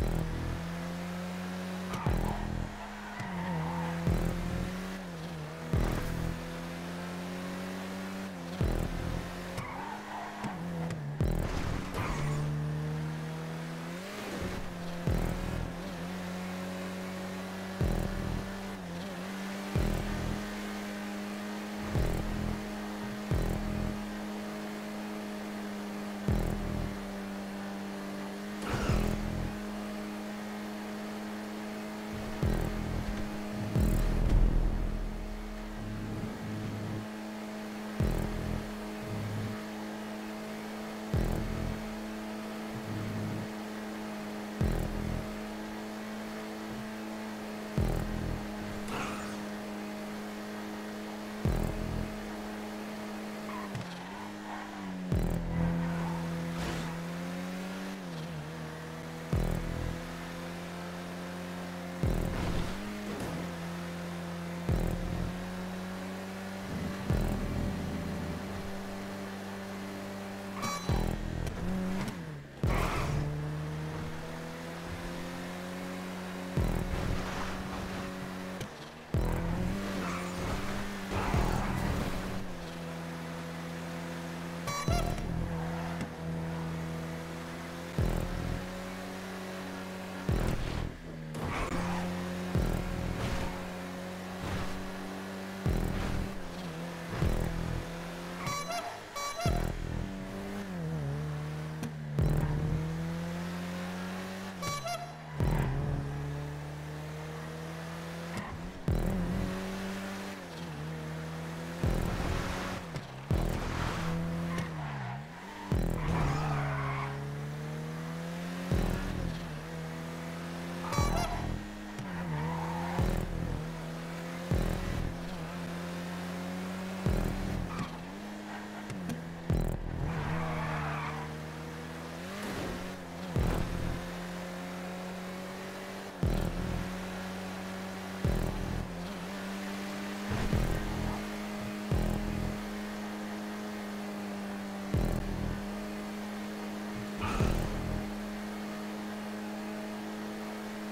Thank you you.